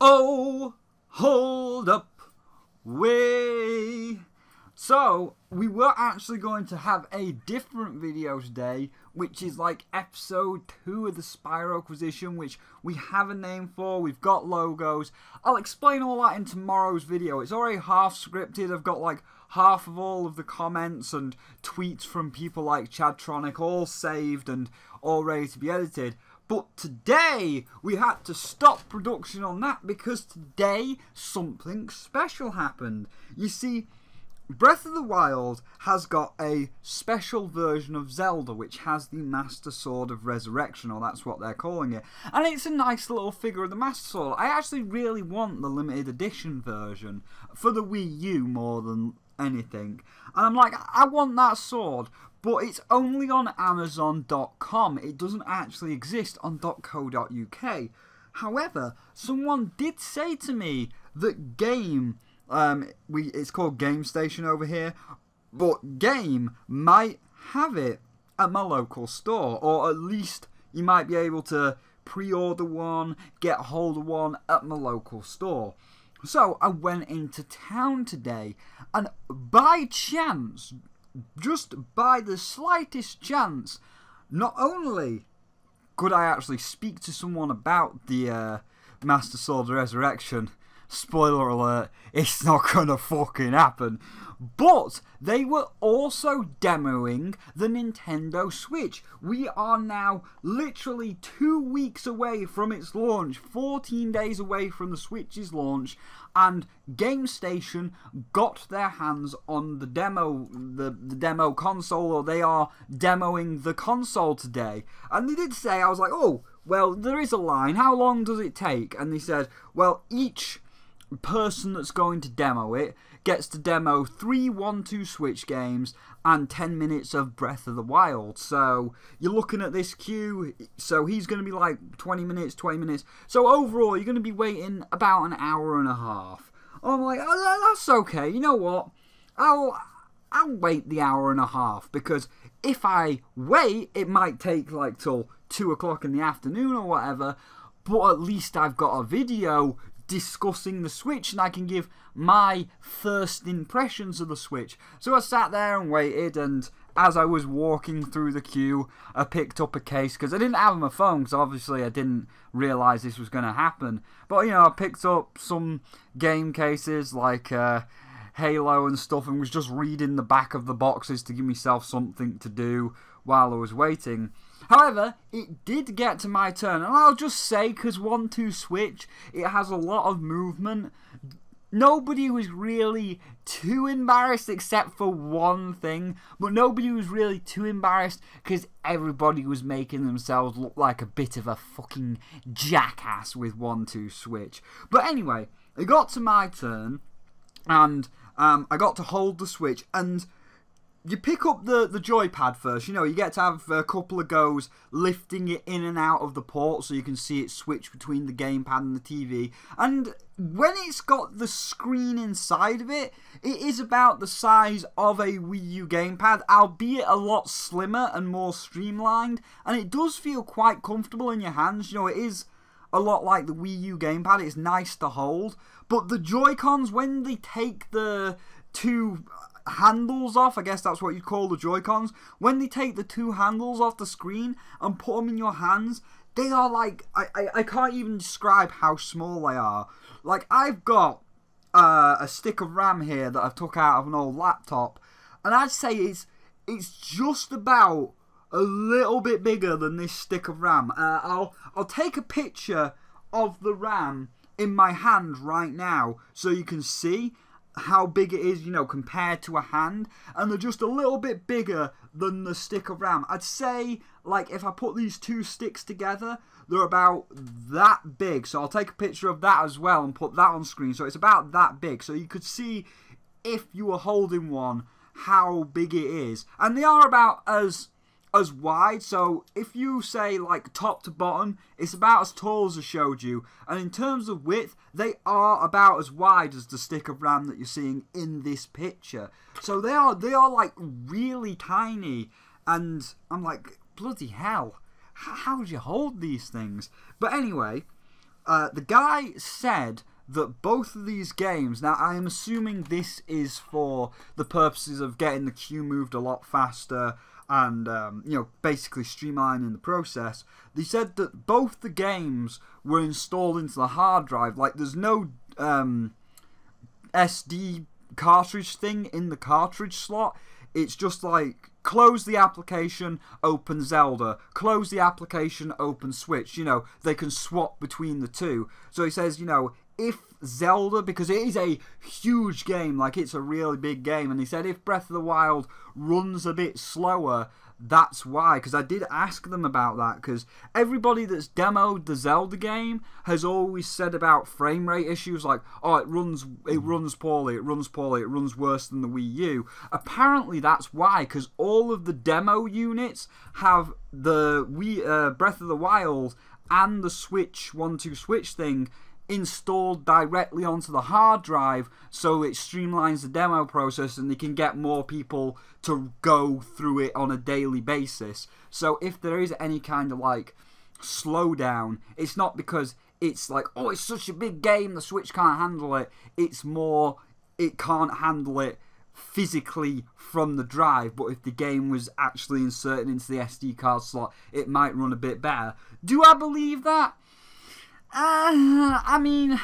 Oh, hold up, way. So, we were actually going to have a different video today, which is like episode 2 of the Spyro Acquisition, which we have a name for, we've got logos. I'll explain all that in tomorrow's video. It's already half scripted, I've got like half of all of the comments and tweets from people like Chadtronic all saved and all ready to be edited. But today, we had to stop production on that because today something special happened. You see, Breath of the Wild has got a special version of Zelda which has the Master Sword of Resurrection, or that's what they're calling it. And it's a nice little figure of the Master Sword. I actually really want the limited edition version for the Wii U more than anything. And I'm like, I want that sword, but it's only on Amazon.com. It doesn't actually exist on .co.uk. However, someone did say to me that Game, um, we it's called Game Station over here, but Game might have it at my local store, or at least you might be able to pre-order one, get hold of one at my local store. So I went into town today, and by chance, just by the slightest chance, not only could I actually speak to someone about the uh, Master Sword Resurrection, spoiler alert, it's not gonna fucking happen. But they were also demoing the Nintendo Switch. We are now literally two weeks away from its launch, 14 days away from the Switch's launch, and GameStation got their hands on the demo, the, the demo console, or they are demoing the console today. And they did say, I was like, oh, well, there is a line. How long does it take? And they said, well, each person that's going to demo it gets to demo three 1 2 Switch games and 10 minutes of Breath of the Wild. So you're looking at this queue, so he's going to be like 20 minutes, 20 minutes. So overall, you're going to be waiting about an hour and a half. I'm like, oh, that's okay. You know what? I'll. I'll wait the hour and a half because if I wait, it might take like till two o'clock in the afternoon or whatever. But at least I've got a video discussing the Switch and I can give my first impressions of the Switch. So I sat there and waited, and as I was walking through the queue, I picked up a case because I didn't have my phone, because obviously I didn't realise this was going to happen. But you know, I picked up some game cases like. Uh, Halo and stuff, and was just reading the back of the boxes to give myself something to do while I was waiting. However, it did get to my turn, and I'll just say, because 1 2 Switch, it has a lot of movement. Nobody was really too embarrassed except for one thing, but nobody was really too embarrassed because everybody was making themselves look like a bit of a fucking jackass with 1 2 Switch. But anyway, it got to my turn, and um, I got to hold the Switch, and you pick up the, the joypad first. You know, you get to have a couple of goes lifting it in and out of the port so you can see it switch between the gamepad and the TV. And when it's got the screen inside of it, it is about the size of a Wii U gamepad, albeit a lot slimmer and more streamlined. And it does feel quite comfortable in your hands. You know, it is a lot like the Wii U gamepad. It's nice to hold. But the Joy-Cons, when they take the two handles off, I guess that's what you call the Joy-Cons, when they take the two handles off the screen and put them in your hands, they are like, I, I, I can't even describe how small they are. Like, I've got uh, a stick of RAM here that I've took out of an old laptop, and I'd say it's, it's just about a little bit bigger than this stick of RAM. Uh, I'll, I'll take a picture of the RAM in my hand right now so you can see how big it is, you know, compared to a hand, and they're just a little bit bigger than the stick of RAM. I'd say, like, if I put these two sticks together, they're about that big. So I'll take a picture of that as well and put that on screen. So it's about that big. So you could see, if you were holding one, how big it is. And they are about as as wide. So if you say like top to bottom, it's about as tall as I showed you. And in terms of width, they are about as wide as the stick of RAM that you're seeing in this picture. So they are they are like really tiny. And I'm like, bloody hell, how, do you hold these things? But anyway, uh, the guy said that both of these games. Now, I am assuming this is for the purposes of getting the queue moved a lot faster and um, you know basically streamlining the process. They said that both the games were installed into the hard drive. Like, there's no um, SD cartridge thing in the cartridge slot. It's just like close the application, open Zelda, close the application, open Switch. You know, they can swap between the two. So he says, you know, if Zelda, because it is a huge game, like it's a really big game, and he said if Breath of the Wild runs a bit slower, that's why. Because I did ask them about that, because everybody that's demoed the Zelda game has always said about frame rate issues, like oh it runs it runs poorly, it runs poorly, it runs worse than the Wii U. Apparently that's why, because all of the demo units have the Wii uh, Breath of the Wild and the Switch One Two Switch thing installed directly onto the hard drive so it streamlines the demo process and they can get more people to go through it on a daily basis. So if there is any kind of like slowdown, it's not because it's like, oh, it's such a big game, the Switch can't handle it. It's more, it can't handle it physically from the drive, but if the game was actually inserted into the SD card slot, it might run a bit better. Do I believe that? Uh, I mean,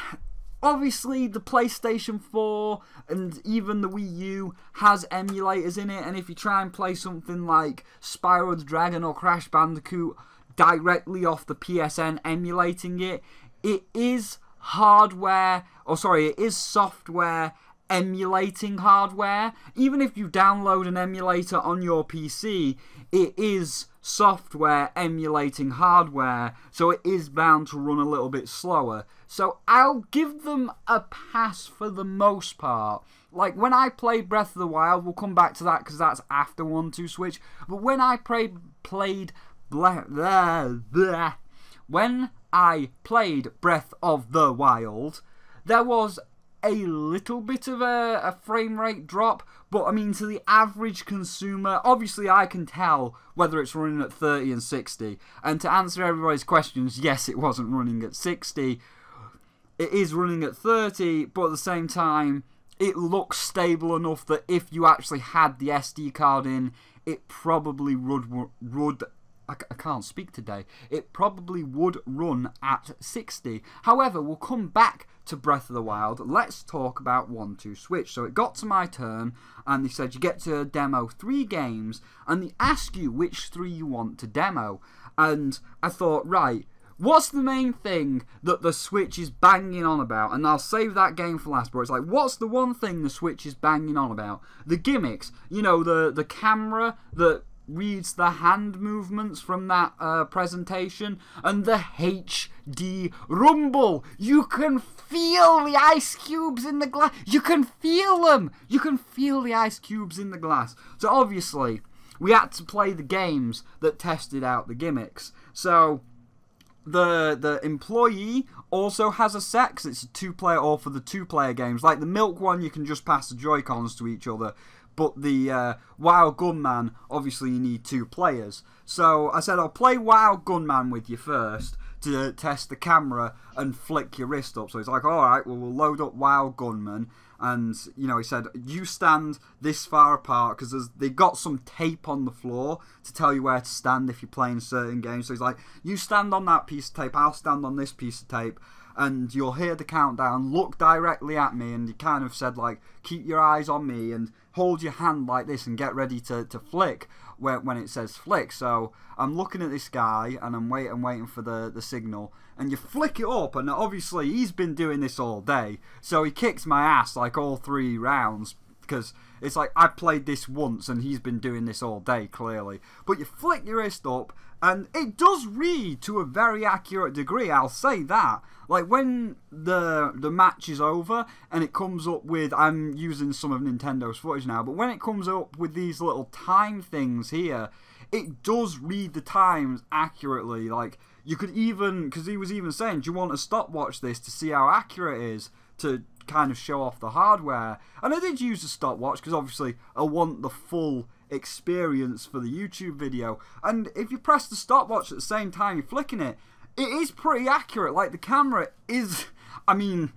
obviously the PlayStation 4 and even the Wii U has emulators in it, and if you try and play something like Spyro the Dragon or Crash Bandicoot directly off the PSN emulating it, it is hardware, or sorry, it is software emulating hardware. Even if you download an emulator on your PC, it is software emulating hardware, so it is bound to run a little bit slower. So I'll give them a pass for the most part. Like when I played Breath of the Wild, we'll come back to that because that's after 1 2 Switch. But when I played, played blah, when I played Breath of the Wild, there was a little bit of a, a, frame rate drop, but I mean, to the average consumer, obviously I can tell whether it's running at 30 and 60. And to answer everybody's questions, yes, it wasn't running at 60. It is running at 30, but at the same time, it looks stable enough that if you actually had the SD card in, it probably would, would I, can't speak today. It probably would run at 60. However, we'll come back to Breath of the Wild. Let's talk about 1 2 Switch. So it got to my turn, and they said you get to demo three games, and they ask you which three you want to demo. And I thought, right, What's the main thing that the Switch is banging on about? And I'll save that game for last, but it's like, what's the one thing the Switch is banging on about? The gimmicks. You know, the, the camera that reads the hand movements from that uh, presentation and the HD rumble. You can feel the ice cubes in the glass. You can feel them. You can feel the ice cubes in the glass. So obviously, we had to play the games that tested out the gimmicks. So the the employee also has a sex. It's a two player or for the two player games. Like the milk one, you can just pass the Joy Cons to each other. But the uh, Wild Gunman, obviously, you need two players. So I said, I'll play Wild Gunman with you first to test the camera and flick your wrist up. So he's like, all right, well, we'll load up Wild Gunman. And, you know, he said, you stand this far apart because they got some tape on the floor to tell you where to stand if you're playing certain games. So he's like, you stand on that piece of tape, I'll stand on this piece of tape and you'll hear the countdown look directly at me and he kind of said like keep your eyes on me and hold your hand like this and get ready to, to flick when, when it says flick. So I'm looking at this guy and I'm waiting, waiting for the, the signal. And you flick it up, and obviously he's been doing this all day. So he kicks my ass like all three rounds because it's like I played this once and he's been doing this all day clearly. But you flick your wrist up and it does read to a very accurate degree. I'll say that. Like when the the match is over and it comes up with I'm using some of Nintendo's footage now, but when it comes up with these little time things here, it does read the times accurately. Like you could even because he was even saying, "Do you want to stopwatch this to see how accurate it is?" To kind of show off the hardware. And I did use a stopwatch because obviously I want the full experience for the YouTube video. And if you press the stopwatch at the same time you're flicking it, it is pretty accurate. Like the camera is, I mean,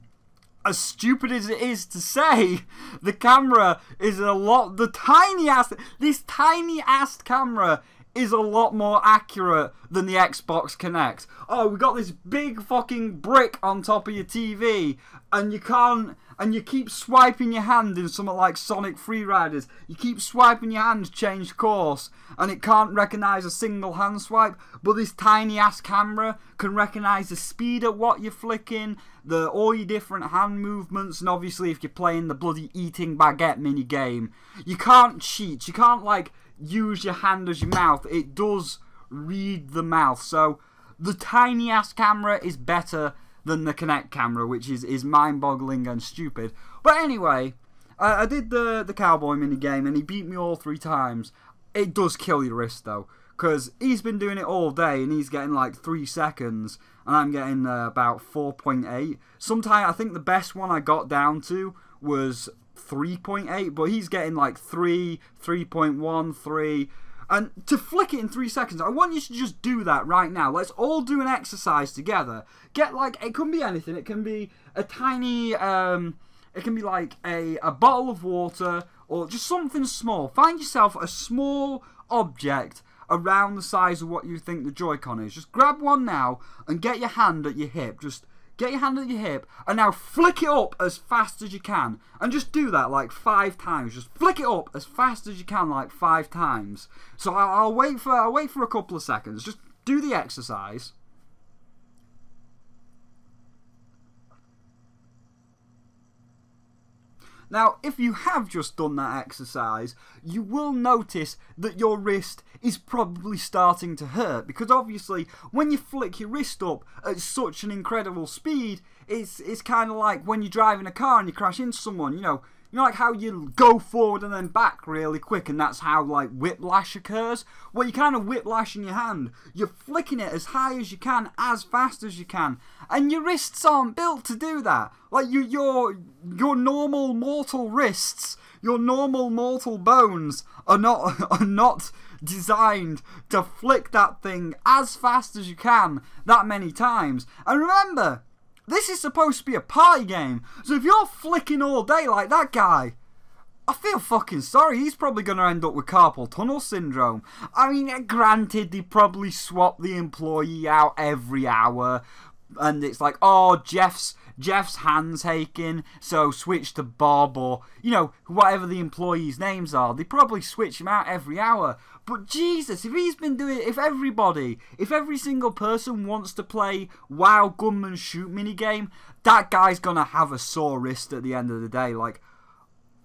as stupid as it is to say, the camera is a lot. The tiny ass, this tiny ass camera is a lot more accurate than the Xbox Kinect. Oh, we got this big fucking brick on top of your TV, and you can't and you keep swiping your hand in something like Sonic Free Riders. You keep swiping your hand to change course, and it can't recognise a single hand swipe. But this tiny ass camera can recognise the speed at what you're flicking, the all your different hand movements, and obviously if you're playing the bloody eating baguette mini game, you can't cheat. You can't like use your hand as your mouth. It does read the mouth. So the tiny ass camera is better than the Kinect camera, which is, is mind boggling and stupid. But anyway, I, I did the, the cowboy mini game and he beat me all three times. It does kill your wrist though, because he's been doing it all day and he's getting like three seconds, and I'm getting uh, about 4.8. Sometimes I think the best one I got down to was 3.8, but he's getting like 3, 3.1, 3. And to flick it in three seconds, I want you to just do that right now. Let's all do an exercise together. Get like, it can be anything. It can be a tiny, um, it can be like a, a bottle of water or just something small. Find yourself a small object around the size of what you think the Joy-Con is. Just grab one now and get your hand at your hip. Just Get your hand at your hip and now flick it up as fast as you can. And just do that like five times. Just flick it up as fast as you can like five times. So I'll, I'll wait for I'll wait for a couple of seconds. Just do the exercise. Now, if you have just done that exercise, you will notice that your wrist is probably starting to hurt because obviously when you flick your wrist up at such an incredible speed, it's, it's kind of like when you're driving a car and you crash into someone, you know, you know, like how you go forward and then back really quick, and that's how like whiplash occurs. Well, you kind of whiplash in your hand. You're flicking it as high as you can, as fast as you can, and your wrists aren't built to do that. Like you, your your normal mortal wrists, your normal mortal bones are not are not designed to flick that thing as fast as you can that many times. And remember, this is supposed to be a party game. So if you're flicking all day like that guy, I feel fucking sorry. He's probably going to end up with carpal tunnel syndrome. I mean, granted, they probably swap the employee out every hour. And it's like, oh, Jeff's Jeff's hands aching, so switch to Bob or, you know, whatever the employees' names are. They probably switch him out every hour. But Jesus, if he's been doing if everybody, if every single person wants to play Wild Gunman Shoot minigame, that guy's gonna have a sore wrist at the end of the day. Like,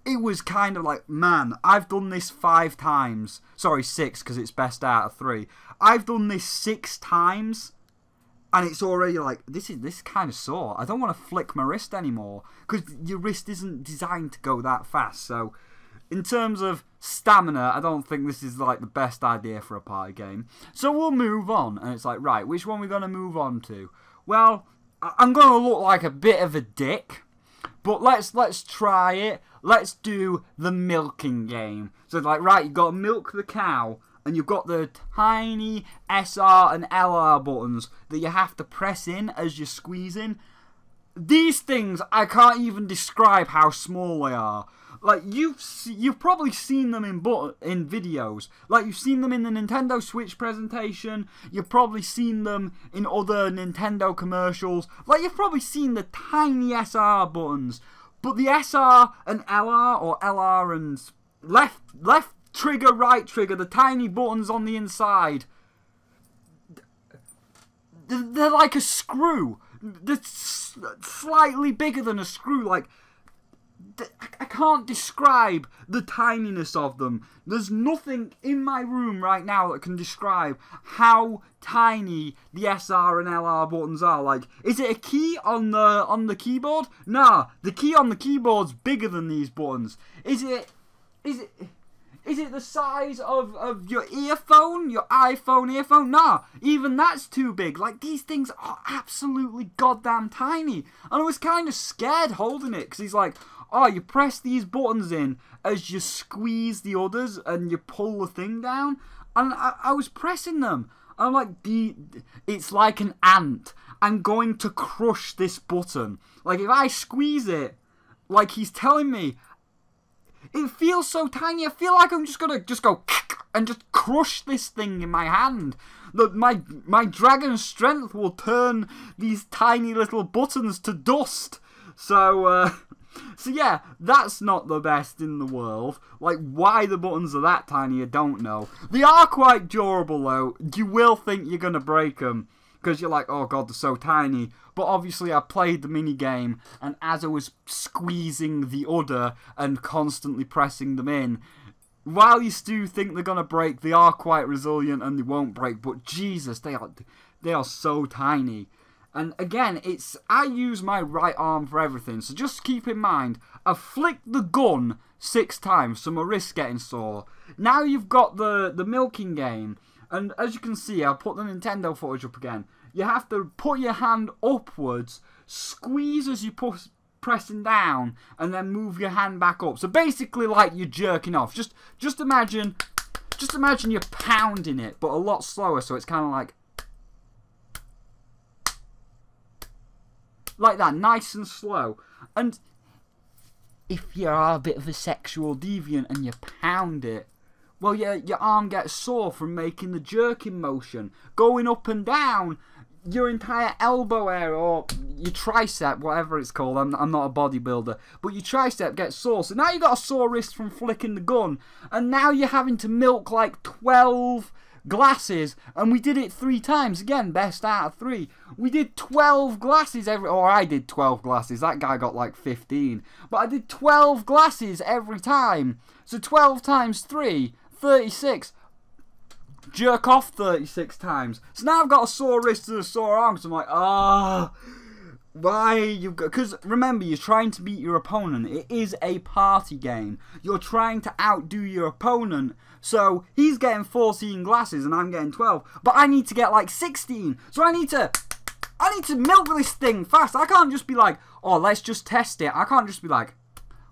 it was kind of like, man, I've done this five times. Sorry, six, because it's best out of three. I've done this six times and it's already like this is this kind of sore. I don't want to flick my wrist anymore because your wrist isn't designed to go that fast. So, in terms of stamina, I don't think this is like the best idea for a party game. So we'll move on, and it's like right, which one are we gonna move on to? Well, I'm gonna look like a bit of a dick, but let's let's try it. Let's do the milking game. So like right, you've got to milk the cow and you've got the tiny SR and LR buttons that you have to press in as you're squeezing. These things, I can't even describe how small they are. Like you've you've probably seen them in but in videos. Like you've seen them in the Nintendo Switch presentation. You've probably seen them in other Nintendo commercials. Like you've probably seen the tiny SR buttons. But the SR and LR or LR and left left trigger, right trigger, the tiny buttons on the inside. They're like a screw. They're slightly bigger than a screw. Like, I can't describe the tininess of them. There's nothing in my room right now that can describe how tiny the SR and LR buttons are. Like, is it a key on the on the keyboard? Nah, the key on the keyboard's bigger than these buttons. Is it? Is it? Is it the size of, of your earphone, your iPhone earphone? Nah, even that's too big. Like, these things are absolutely goddamn tiny. And I was kind of scared holding it because he's like, oh, you press these buttons in as you squeeze the others and you pull the thing down. And I, I was pressing them. I'm like, the, it's like an ant. I'm going to crush this button. Like if I squeeze it, like he's telling me, it feels so tiny. I feel like I'm just gonna just go and just crush this thing in my hand. That my my dragon strength will turn these tiny little buttons to dust. So uh, so yeah, that's not the best in the world. Like why the buttons are that tiny, I don't know. They are quite durable though. You will think you're gonna break them because you're like, oh god, they're so tiny. But obviously, I played the mini game, and as I was squeezing the udder and constantly pressing them in, while you do think they're gonna break, they are quite resilient and they won't break. But Jesus, they are they are so tiny. And again, it's I use my right arm for everything, so just keep in mind, I flicked the gun six times, so my wrist's getting sore. Now you've got the the milking game, and as you can see, I'll put the Nintendo footage up again. You have to put your hand upwards, squeeze as you push pressing down, and then move your hand back up. So basically, like you're jerking off. Just just imagine, just imagine you're pounding it, but a lot slower. So it's kind of like. Like that, nice and slow. And if you are a bit of a sexual deviant and you pound it, well, your, your arm gets sore from making the jerking motion, going up and down your entire elbow area or your tricep, whatever it's called. I'm, I'm not a bodybuilder, but your tricep gets sore. So now you've got a sore wrist from flicking the gun, and now you're having to milk like 12 glasses, and we did it three times. Again, best out of three. We did 12 glasses every, or I did 12 glasses. That guy got like 15, but I did 12 glasses every time. So 12 times three, 36 jerk off 36 times. So now I've got a sore wrist and a sore arm. So I'm like, ah, oh, why you've got? Because remember, you're trying to beat your opponent. It is a party game. You're trying to outdo your opponent. So he's getting 14 glasses and I'm getting 12. But I need to get like 16. So I need to. I need to milk this thing fast. I can't just be like, oh, let's just test it. I can't just be like,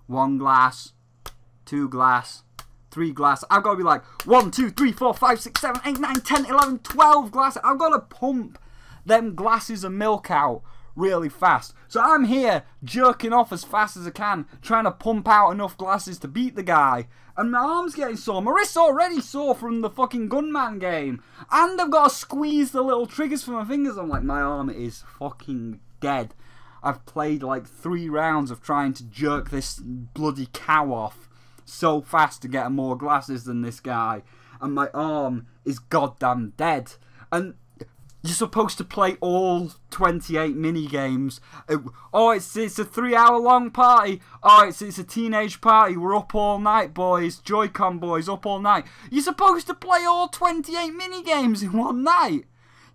one glass, two glass, three glass. I've got to be like one, two, three, four, five, six, seven, eight, nine, ten, eleven, twelve glasses. I've got to pump them glasses of milk out really fast. So I'm here jerking off as fast as I can, trying to pump out enough glasses to beat the guy. And my arm's getting sore. My wrist's already sore from the fucking gunman game. And I've got to squeeze the little triggers from my fingers. I'm like, my arm is fucking dead. I've played like three rounds of trying to jerk this bloody cow off so fast to get more glasses than this guy, and my arm is goddamn dead. And you're supposed to play all 28 mini games. Uh, oh, it's it's a three hour long party. Oh, it's it's a teenage party. We're up all night, boys. Joy-Con boys, up all night. You're supposed to play all 28 mini games in one night.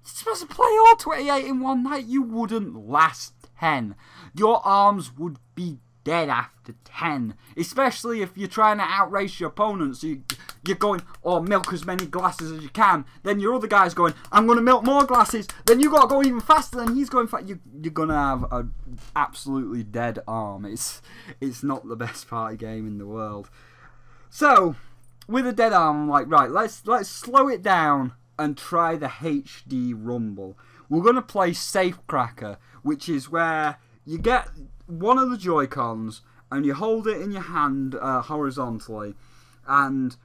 You're supposed to play all 28 in one night. You wouldn't last 10. Your arms would be dead after 10. Especially if you're trying to outrace your opponent. So you, you're going, oh, milk as many glasses as you can. Then your other guy's going, I'm going to milk more glasses. Then you got to go even faster than he's going. You, you're going to have an absolutely dead arm. It's, it's not the best party game in the world. So, with a dead arm, I'm like, right, let's, let's slow it down and try the HD Rumble. We're going to play Safecracker, which is where you get one of the Joy Cons and you hold it in your hand uh, horizontally, and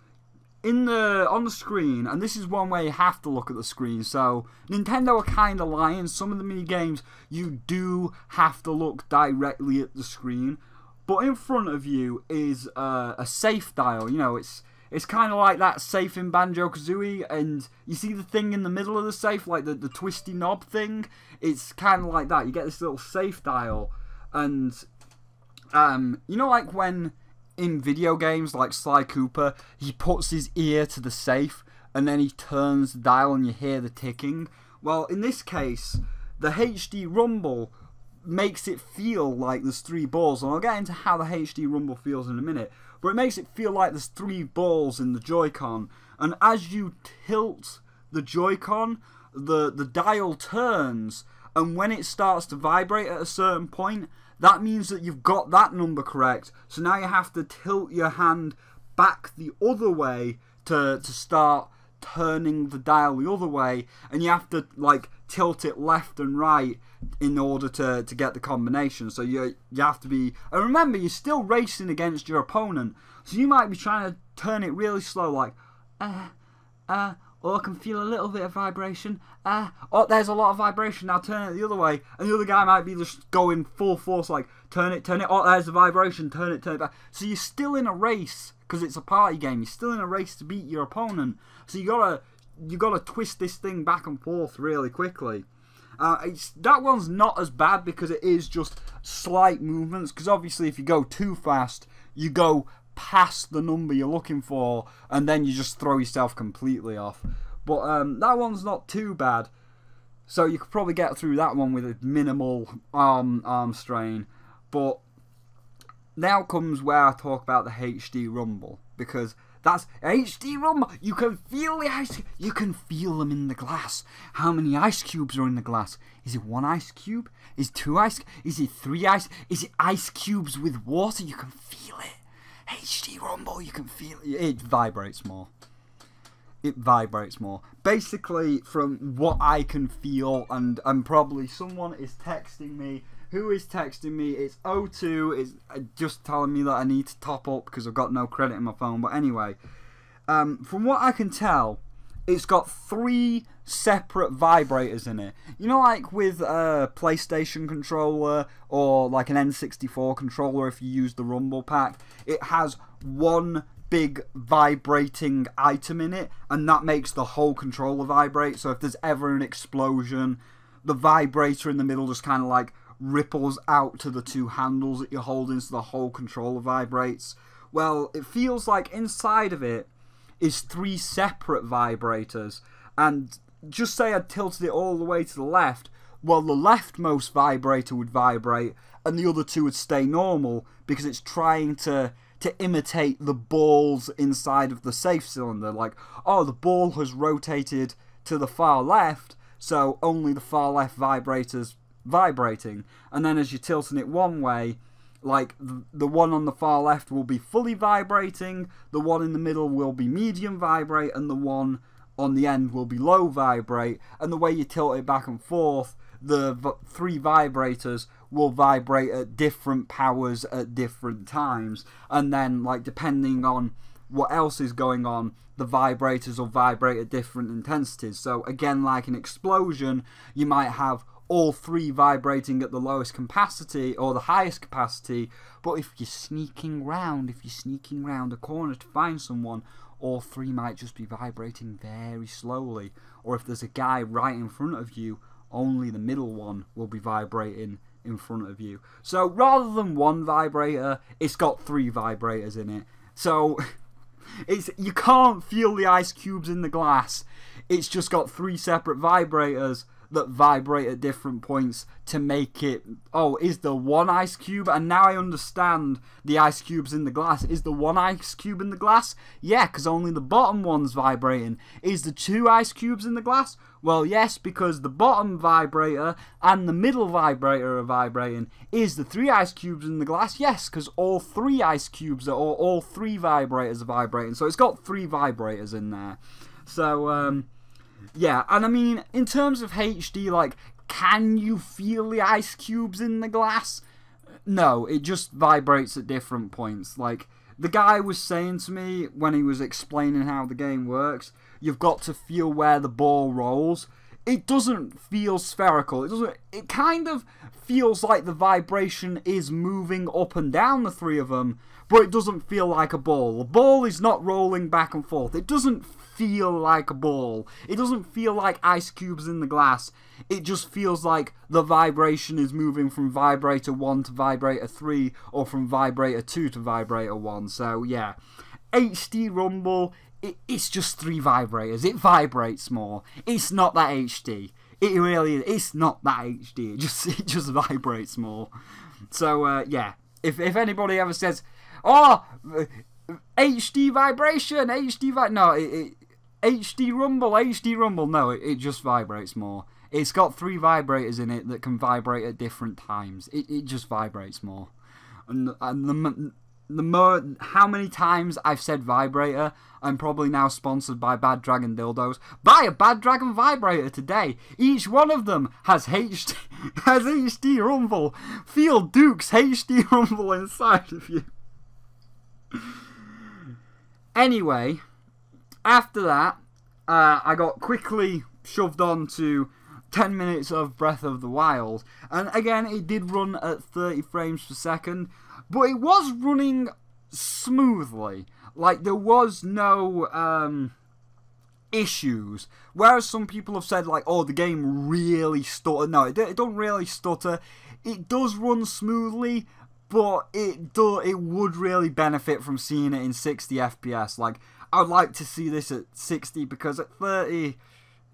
in the on the screen, and this is one way you have to look at the screen. So Nintendo are kind of lying. Some of the mini games you do have to look directly at the screen, but in front of you is uh, a safe dial. You know, it's it's kind of like that safe in Banjo Kazooie, and you see the thing in the middle of the safe, like the the twisty knob thing. It's kind of like that. You get this little safe dial and um, you know, like when in video games like Sly Cooper, he puts his ear to the safe and then he turns the dial and you hear the ticking. Well, in this case, the HD Rumble makes it feel like there's three balls, and I'll get into how the HD Rumble feels in a minute. But it makes it feel like there's three balls in the Joy-Con, and as you tilt the Joy-Con, the the dial turns, and when it starts to vibrate at a certain point, that means that you've got that number correct. So now you have to tilt your hand back the other way to, to start turning the dial the other way, and you have to like tilt it left and right in order to, to get the combination. So you you have to be and remember you're still racing against your opponent. So you might be trying to turn it really slow like uh uh or I can feel a little bit of vibration. Uh, oh, there's a lot of vibration. Now turn it the other way. And the other guy might be just going full force, like, turn it, turn it. Oh, there's the vibration. Turn it, turn it back. So you're still in a race, because it's a party game. You're still in a race to beat your opponent. So you gotta, you gotta twist this thing back and forth really quickly. Uh, it's, that one's not as bad because it is just slight movements. Because obviously, if you go too fast, you go past the number you're looking for, and then you just throw yourself completely off. But um, that one's not too bad. So you could probably get through that one with a minimal arm arm strain. But now comes where I talk about the HD Rumble because that's HD Rumble. You can feel the ice. You can feel them in the glass. How many ice cubes are in the glass? Is it one ice cube? Is two ice? Is it three ice? Is it ice cubes with water? You can feel it. HD Rumble, you can feel it. It vibrates more. It vibrates more. Basically, from what I can feel, and and probably someone is texting me. Who is texting me? It's O2. Is uh, just telling me that I need to top up because I've got no credit in my phone. But anyway, um, from what I can tell, it's got three separate vibrators in it. You know, like with a PlayStation controller or like an N64 controller, if you use the Rumble pack, it has one big vibrating item in it, and that makes the whole controller vibrate. So if there's ever an explosion, the vibrator in the middle just kind of like ripples out to the two handles that you're holding, so the whole controller vibrates. Well, it feels like inside of it is three separate vibrators. And just say I tilted it all the way to the left, well, the leftmost vibrator would vibrate and the other two would stay normal because it's trying to to imitate the balls inside of the safe cylinder. Like, oh, the ball has rotated to the far left, so only the far left vibrator's vibrating. And then as you're tilting it one way, like the, one on the far left will be fully vibrating, the one in the middle will be medium vibrate, and the one on the end will be low vibrate. And the way you tilt it back and forth, the three vibrators will vibrate at different powers at different times. And then, like, depending on what else is going on, the vibrators will vibrate at different intensities. So, again, like an explosion, you might have all three vibrating at the lowest capacity or the highest capacity. But if you're sneaking round, if you're sneaking round a corner to find someone, all three might just be vibrating very slowly. Or if there's a guy right in front of you, only the middle one will be vibrating in front of you. So rather than one vibrator, it's got three vibrators in it. So it's you can't feel the ice cubes in the glass. It's just got three separate vibrators that vibrate at different points to make it. Oh, is the one ice cube? And now I understand the ice cubes in the glass. Is the one ice cube in the glass? Yeah, because only the bottom one's vibrating. Is the two ice cubes in the glass? Well, yes, because the bottom vibrator and the middle vibrator are vibrating. Is the three ice cubes in the glass? Yes, because all three ice cubes are, or all three vibrators are vibrating. So it's got three vibrators in there. So, um, yeah, and I mean, in terms of HD, like, can you feel the ice cubes in the glass? No, it just vibrates at different points. Like, the guy was saying to me when he was explaining how the game works, you've got to feel where the ball rolls. It doesn't feel spherical. It doesn't. It kind of feels like the vibration is moving up and down the three of them, but it doesn't feel like a ball. The ball is not rolling back and forth. It doesn't feel like a ball. It doesn't feel like ice cubes in the glass. It just feels like the vibration is moving from vibrator 1 to vibrator 3 or from vibrator 2 to vibrator 1. So, yeah. HD Rumble, it, it's just three vibrators. It vibrates more. It's not that HD. It really is. It's not that HD. It just it just vibrates more. So uh, yeah, if if anybody ever says, "Oh, HD vibration, HD vi," no, it, it, HD Rumble, HD Rumble. No, it, it just vibrates more. It's got three vibrators in it that can vibrate at different times. It, it just vibrates more. And, and the, the mo how many times I've said vibrator. I'm probably now sponsored by Bad Dragon Dildos. Buy a Bad Dragon vibrator today. Each one of them has HD has HD rumble. Feel Duke's HD rumble inside of you. Anyway, after that, uh, I got quickly shoved on to 10 minutes of Breath of the Wild. And again, it did run at 30 frames per second, but it was running smoothly. Like, there was no um, issues. Whereas some people have said, like, oh, the game really stutter. No, it, it don't really stutter. It does run smoothly, but it do it would really benefit from seeing it in 60 FPS. Like I'd like to see this at 60 because at 30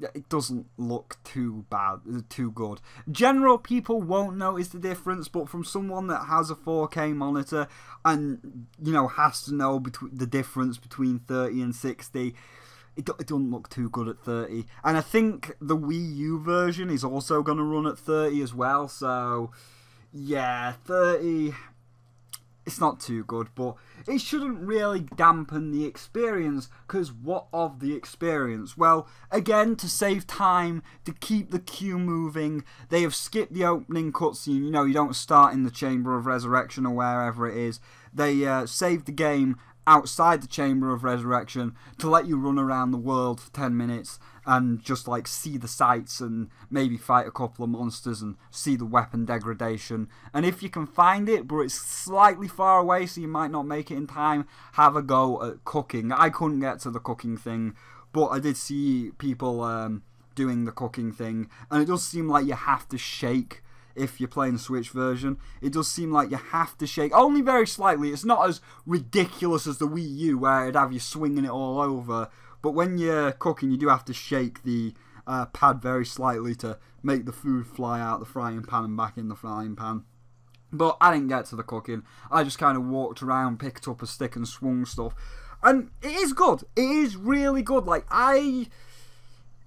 it doesn't look too bad, too good. General people won't notice the difference, but from someone that has a 4K monitor and you know has to know between the difference between 30 and 60, it, do, it doesn't look too good at 30. And I think the Wii U version is also going to run at 30 as well, so yeah, 30 it's not too good, but it shouldn't really dampen the experience, because what of the experience? Well, again, to save time, to keep the queue moving, they have skipped the opening cutscene. You know, you don't start in the Chamber of Resurrection or wherever it is. They uh, saved the game outside the Chamber of Resurrection to let you run around the world for 10 minutes and just like see the sights and maybe fight a couple of monsters and see the weapon degradation. And if you can find it, but it's slightly far away, so you might not make it in time, have a go at cooking. I couldn't get to the cooking thing, but I did see people um, doing the cooking thing, and it does seem like you have to shake if you're playing the Switch version. It does seem like you have to shake, only very slightly. It's not as ridiculous as the Wii U where it'd have you swinging it all over. But when you're cooking, you do have to shake the uh, pad very slightly to make the food fly out the frying pan and back in the frying pan. But I didn't get to the cooking. I just kind of walked around, picked up a stick and swung stuff. And it is good. It is really good. Like, I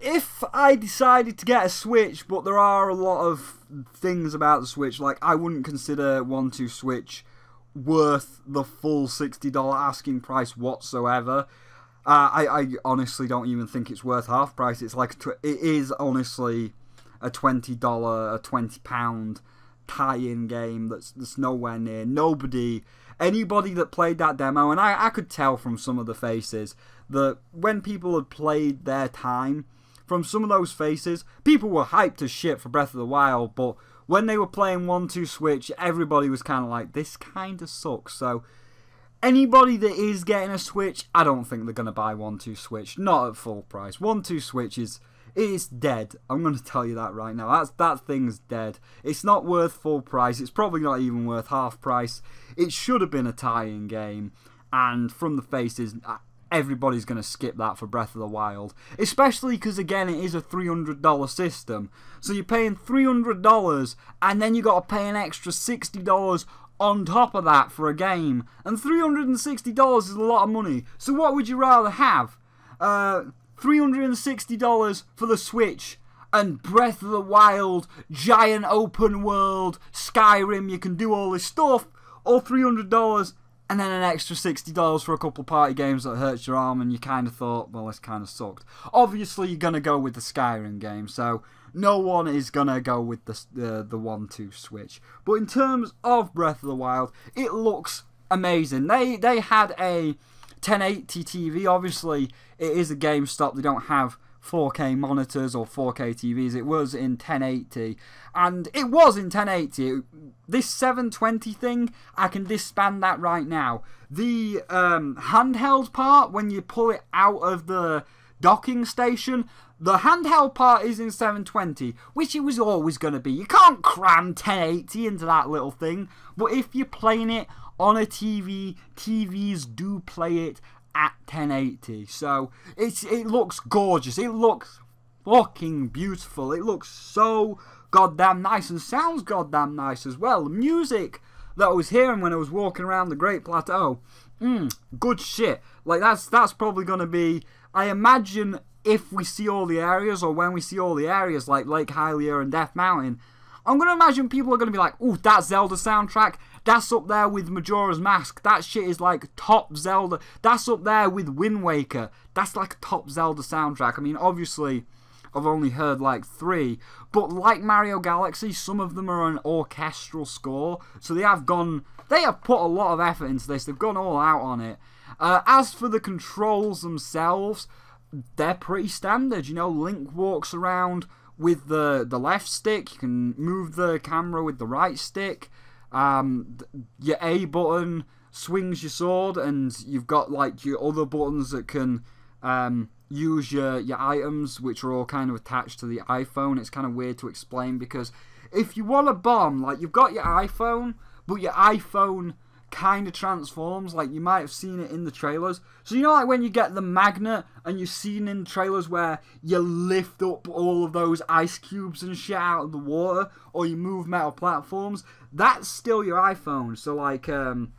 if I decided to get a Switch, but there are a lot of things about the Switch, like I wouldn't consider one two Switch worth the full sixty dollar asking price whatsoever. Uh, I I honestly don't even think it's worth half price. It's like it is honestly a twenty dollar, a twenty pound tie-in game that's that's nowhere near. Nobody, anybody that played that demo, and I I could tell from some of the faces that when people had played their time from some of those faces, people were hyped as shit for Breath of the Wild, but when they were playing 1 2 Switch, everybody was kind of like, this kind of sucks. So, anybody that is getting a Switch, I don't think they're going to buy 1 2 Switch. Not at full price. 1 2 Switch is. It's dead. I'm going to tell you that right now. That's that thing's dead. It's not worth full price. It's probably not even worth half price. It should have been a tie-in game, and from the faces, everybody's going to skip that for Breath of the Wild. Especially because, again, it is a $300 system. So you're paying $300 and then you got to pay an extra $60 on top of that for a game. And $360 is a lot of money. So what would you rather have? Uh, $360 for the Switch and Breath of the Wild, giant open world, Skyrim, you can do all this stuff, or $300 and then an extra $60 for a couple party games that hurts your arm, and you kind of thought, well, this kind of sucked. Obviously, you're going to go with the Skyrim game, so no one is going to go with the, uh, the 1 2 Switch. But in terms of Breath of the Wild, it looks amazing. They, they had a 1080 TV, obviously, it is a GameStop, they don't have 4K monitors or 4K TVs. It was in 1080. And it was in 1080. This 720 thing, I can disband that right now. The um, handheld part, when you pull it out of the docking station, the handheld part is in 720, which it was always going to be. You can't cram 1080 into that little thing. But if you're playing it on a TV, TVs do play it at 1080. So it's it looks gorgeous. It looks fucking beautiful. It looks so goddamn nice and sounds goddamn nice as well. The music that I was hearing when I was walking around the Great Plateau, mm, good shit. Like that's that's probably gonna be. I imagine if we see all the areas or when we see all the areas like Lake Hylia and Death Mountain, I'm gonna imagine people are gonna be like, "Oh, that Zelda soundtrack, That's up there with Majora's Mask. That shit is like top Zelda. That's up there with Wind Waker. That's like a top Zelda soundtrack. I mean, obviously, I've only heard like three, but like Mario Galaxy, some of them are an orchestral score. So they have gone, they have put a lot of effort into this. They've gone all out on it. Uh, as for the controls themselves, they're pretty standard. You know, Link walks around with the the left stick. You can move the camera with the right stick. Um, your A button swings your sword, and you've got like your other buttons that can um, use your your items, which are all kind of attached to the iPhone. It's kind of weird to explain because if you want a bomb, like you've got your iPhone, but your iPhone kind of transforms. Like you might have seen it in the trailers. So you know, like when you get the magnet and you've seen in trailers where you lift up all of those ice cubes and shit out of the water, or you move metal platforms. That's still your iPhone. So like, um,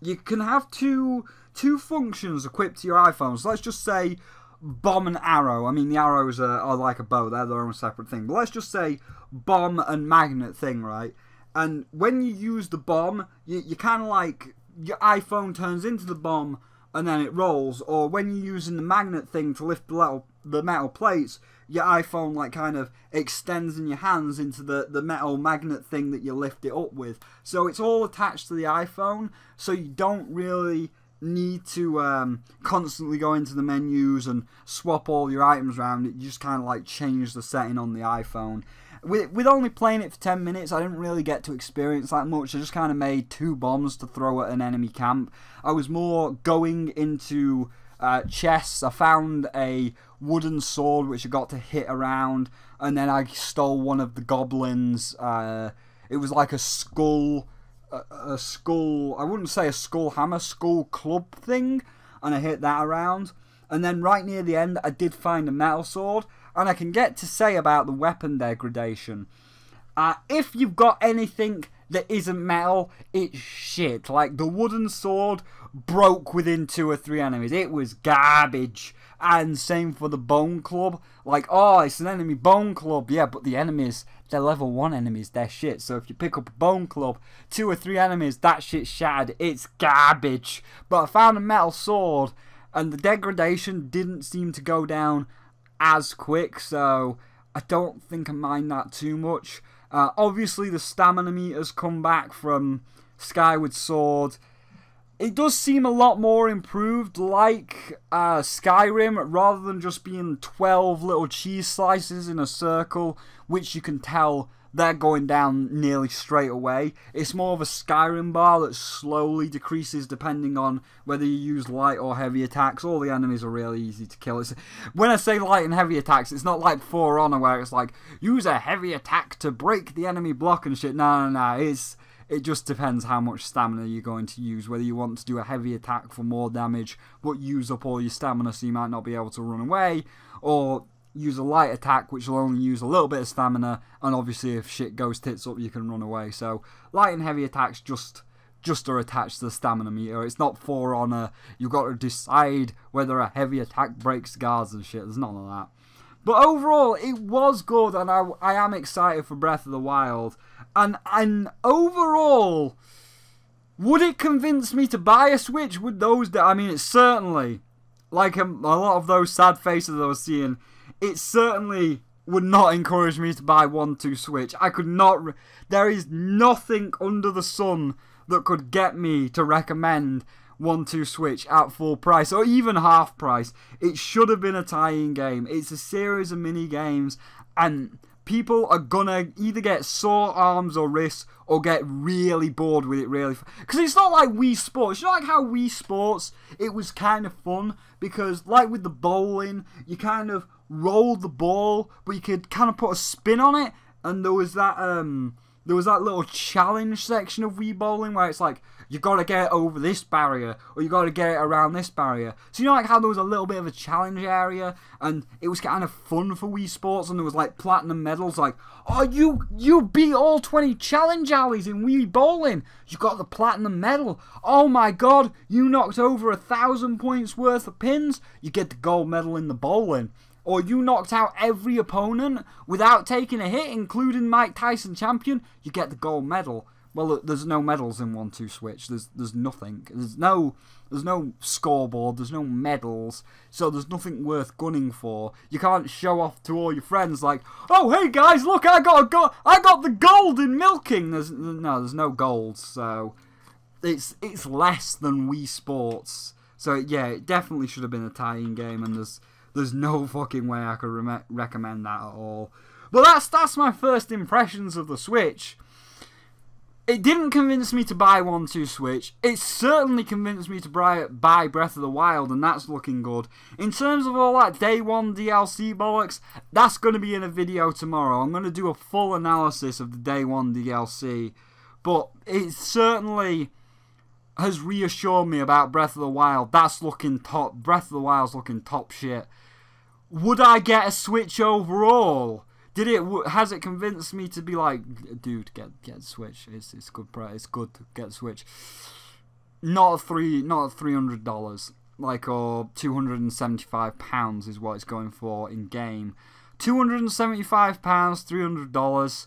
you can have two two functions equipped to your iPhone. So let's just say bomb and arrow. I mean, the arrows are, are like a bow; they're their own separate thing. But let's just say bomb and magnet thing, right? And when you use the bomb, you, you kind of like your iPhone turns into the bomb and then it rolls. Or when you're using the magnet thing to lift the metal, the metal plates, your iPhone like kind of extends in your hands into the, the metal magnet thing that you lift it up with. So it's all attached to the iPhone, so you don't really need to um, constantly go into the menus and swap all your items around. You just kind of like change the setting on the iPhone with, with only playing it for 10 minutes, I didn't really get to experience that much. I just kind of made two bombs to throw at an enemy camp. I was more going into uh, chests. I found a wooden sword which I got to hit around, and then I stole one of the goblins. Uh, it was like a skull, a, a skull. I wouldn't say a skull hammer, skull club thing, and I hit that around. And then right near the end, I did find a metal sword, and I can get to say about the weapon degradation. Uh, if you've got anything that isn't metal, it's shit. Like the wooden sword broke within two or three enemies. It was garbage. And same for the bone club. Like, oh, it's an enemy bone club. Yeah, but the enemies, they're level one enemies. They're shit. So if you pick up a bone club, two or three enemies, that shit's shattered. It's garbage. But I found a metal sword, and the degradation didn't seem to go down as quick, so I don't think I mind that too much. Uh, obviously, the stamina meters come back from Skyward Sword. It does seem a lot more improved, like uh, Skyrim, rather than just being 12 little cheese slices in a circle, which you can tell they're going down nearly straight away. It's more of a Skyrim bar that slowly decreases depending on whether you use light or heavy attacks. All the enemies are really easy to kill. It's, when I say light and heavy attacks, it's not like For Honor where it's like, use a heavy attack to break the enemy block and shit. No, no, no. It's, it just depends how much stamina you're going to use. Whether you want to do a heavy attack for more damage, but use up all your stamina so you might not be able to run away, or use a light attack, which will only use a little bit of stamina, and obviously if shit goes tits up, you can run away. So light and heavy attacks just just are attached to the stamina meter. It's not For Honor. You've got to decide whether a heavy attack breaks guards and shit. There's none of that. But overall, it was good, and I, I am excited for Breath of the Wild. And and overall, would it convince me to buy a Switch? with those? That I mean, it's certainly like a, um, a lot of those sad faces I was seeing it certainly would not encourage me to buy one two Switch. I could not. Re- there is nothing under the sun that could get me to recommend one two Switch at full price or even half price. It should have been a tie-in game. It's a series of mini games, and people are gonna either get sore arms or wrists or get really bored with it really because it's not like Wii Sports. You know, like how Wii Sports it was kind of fun because like with the bowling, you kind of roll the ball, but you could kind of put a spin on it. And there was that um, there was that little challenge section of Wii Bowling where it's like you got to get over this barrier or you got to get it around this barrier. So you know like how there was a little bit of a challenge area and it was kind of fun for Wii Sports and there was like platinum medals like oh you you beat all 20 challenge alleys in Wii Bowling. You got the platinum medal. Oh my god, you knocked over a thousand points worth of pins. You get the gold medal in the bowling or you knocked out every opponent without taking a hit, including Mike Tyson champion, you get the gold medal. Well, there's no medals in one two switch. There's there's nothing. There's no there's no scoreboard. There's no medals. So there's nothing worth gunning for. You can't show off to all your friends like, oh hey guys, look I got a go- I got the gold in milking. There's no there's no gold. So it's it's less than Wii Sports. So yeah, it definitely should have been a tie-in game, and there's there's no fucking way I could re- recommend that at all. But that's that's my first impressions of the Switch. It didn't convince me to buy one two Switch. It certainly convinced me to buy, buy Breath of the Wild, and that's looking good. In terms of all that day one DLC bollocks, that's going to be in a video tomorrow. I'm going to do a full analysis of the day one DLC. But it certainly has reassured me about Breath of the Wild. That's looking top. Breath of the Wild's looking top shit. Would I get a Switch overall? Did it? Has it convinced me to be like, dude, get get Switch. It's it's good. It's good to get Switch. Not three, not three hundred dollars, like or two hundred and seventy five pounds is what it's going for in game. Two hundred and seventy five pounds, three hundred dollars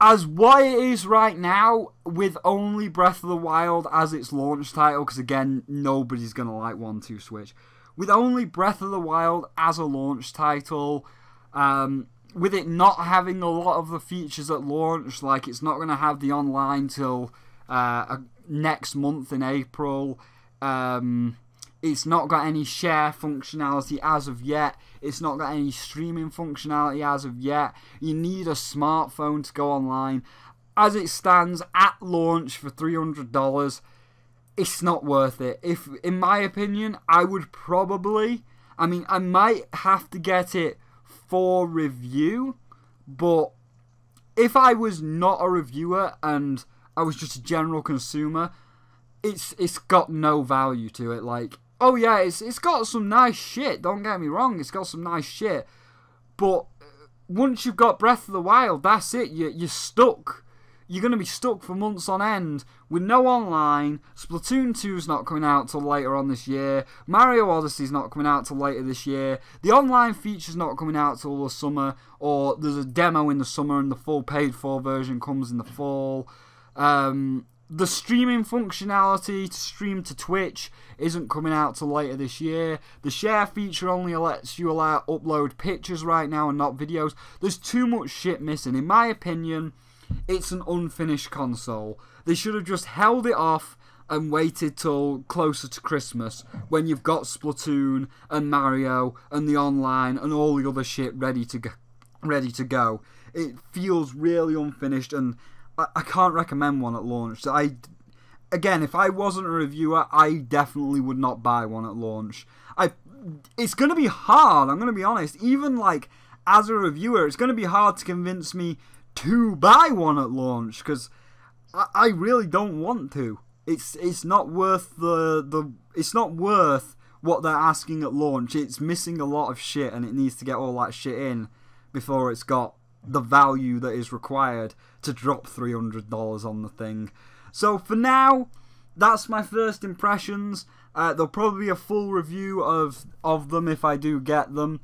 as what it is right now, with only Breath of the Wild as its launch title, because again, nobody's going to like 1 2 Switch. With only Breath of the Wild as a launch title, um, with it not having a lot of the features at launch, like it's not going to have the online till uh, next month in April. Um, it's not got any share functionality as of yet. It's not got any streaming functionality as of yet. You need a smartphone to go online. As it stands at launch for $300, it's not worth it. If in my opinion, I would probably I mean, I might have to get it for review, but if I was not a reviewer and I was just a general consumer, it's it's got no value to it. Like Oh yeah, it's it's got some nice shit. Don't get me wrong, it's got some nice shit. But once you've got Breath of the Wild, that's it. You you're stuck. You're gonna be stuck for months on end with no online. Splatoon 2's not coming out till later on this year. Mario Odyssey's not coming out till later this year. The online feature's not coming out till the summer, or there's a demo in the summer and the full paid for version comes in the fall. Um, the streaming functionality to stream to Twitch isn't coming out till later this year. The share feature only lets you allow upload pictures right now and not videos. There's too much shit missing. In my opinion, it's an unfinished console. They should have just held it off and waited till closer to Christmas when you've got Splatoon and Mario and the online and all the other shit ready to go. Ready to go. It feels really unfinished and I, I can't recommend one at launch. I, again, if I wasn't a reviewer, I definitely would not buy one at launch. I, it's going to be hard. I'm going to be honest. Even like as a reviewer, it's going to be hard to convince me to buy one at launch because I, I really don't want to. It's it's not worth the the it's not worth what they're asking at launch. It's missing a lot of shit, and it needs to get all that shit in before it's got the value that is required to drop $300 on the thing. So for now, that's my first impressions. Uh, there'll probably be a full review of of them if I do get them.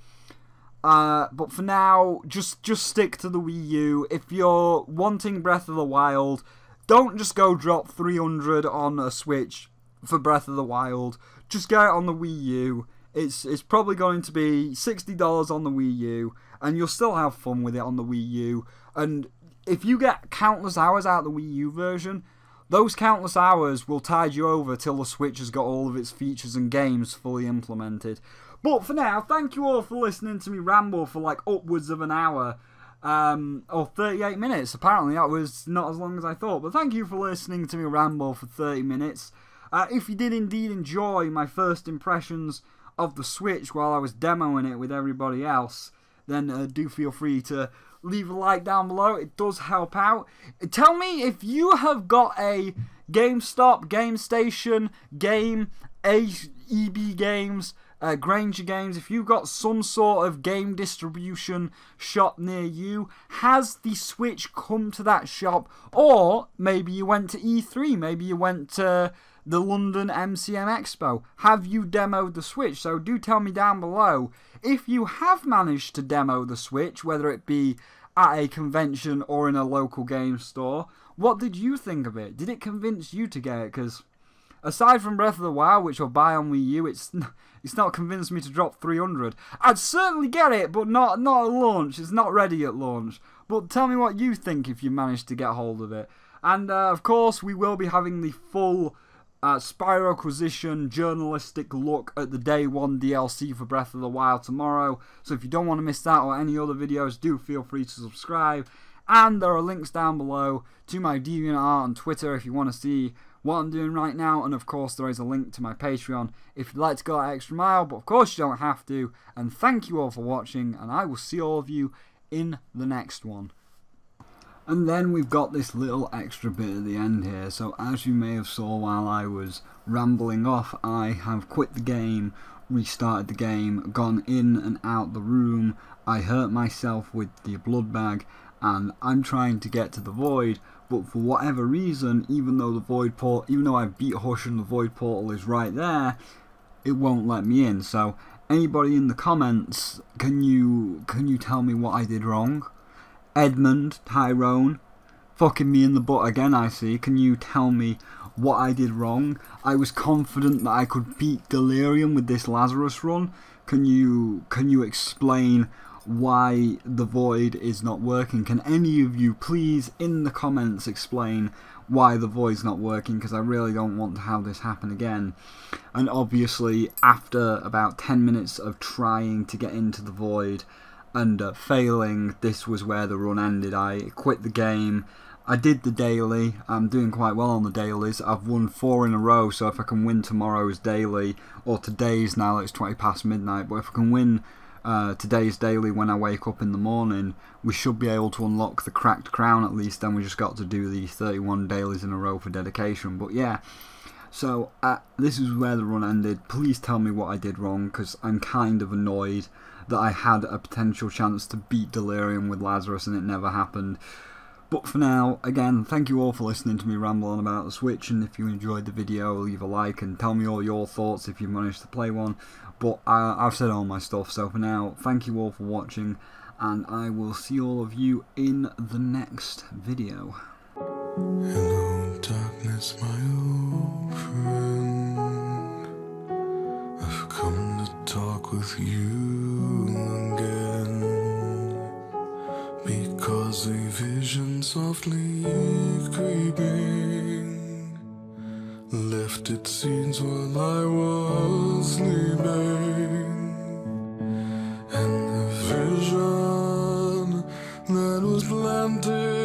Uh, but for now, just just stick to the Wii U. If you're wanting Breath of the Wild, don't just go drop 300 on a Switch for Breath of the Wild. Just get it on the Wii U. It's it's probably going to be $60 on the Wii U and you'll still have fun with it on the Wii U. And if you get countless hours out of the Wii U version, those countless hours will tide you over till the Switch has got all of its features and games fully implemented. But for now, thank you all for listening to me ramble for like upwards of an hour. Um, or 38 minutes. Apparently, that was not as long as I thought. But thank you for listening to me ramble for 30 minutes. Uh, if you did indeed enjoy my first impressions of the Switch while I was demoing it with everybody else, then uh, do feel free to leave a like down below. It does help out. Tell me if you have got a GameStop, GameStation, Game, EB Games, uh, Grainger Games, if you've got some sort of game distribution shop near you, has the Switch come to that shop? Or maybe you went to E3, maybe you went to the London MCM Expo. Have you demoed the Switch? So do tell me down below if you have managed to demo the Switch, whether it be at a convention or in a local game store. What did you think of it? Did it convince you to get it? Because aside from Breath of the Wild, which I'll buy on Wii U, it's it's not convinced me to drop 300. I'd certainly get it, but not not at launch. It's not ready at launch. But tell me what you think if you manage to get hold of it. And uh, of course, we will be having the full uh, Spyro Acquisition journalistic look at the day one DLC for Breath of the Wild tomorrow. So if you don't want to miss that or any other videos, do feel free to subscribe. And there are links down below to my DeviantArt on Twitter if you want to see what I'm doing right now. And of course, there is a link to my Patreon if you'd like to go that extra mile. But of course, you don't have to. And thank you all for watching. And I will see all of you in the next one. And then we've got this little extra bit at the end here. So as you may have saw while I was rambling off, I have quit the game, restarted the game, gone in and out the room. I hurt myself with the blood bag and I'm trying to get to the void but for whatever reason even though the void port even though I beat Hush and the void portal is right there it won't let me in so anybody in the comments can you can you tell me what I did wrong Edmund, Tyrone, fucking me in the butt again, I see. Can you tell me what I did wrong? I was confident that I could beat Delirium with this Lazarus run. Can you can you explain why the void is not working? Can any of you please in the comments explain why the void's not working because I really don't want to have this happen again. And obviously after about 10 minutes of trying to get into the void, and uh, failing, this was where the run ended. I quit the game. I did the daily. I'm doing quite well on the dailies. I've won four in a row, so if I can win tomorrow's daily, or today's now it's 20 past midnight, but if I can win uh, today's daily when I wake up in the morning, we should be able to unlock the cracked crown at least. Then we just got to do the 31 dailies in a row for dedication. But yeah, so uh, this is where the run ended. Please tell me what I did wrong because I'm kind of annoyed that I had a potential chance to beat Delirium with Lazarus and it never happened. But for now, again, thank you all for listening to me ramble on about the Switch, and if you enjoyed the video, leave a like and tell me all your thoughts if you managed to play one. But I, I've said all my stuff, so for now, thank you all for watching, and I will see all of you in the next video. Hello, darkness, my old friend. I've come to talk with you. was a vision softly creeping Left its scenes while I was sleeping. And the vision that was planted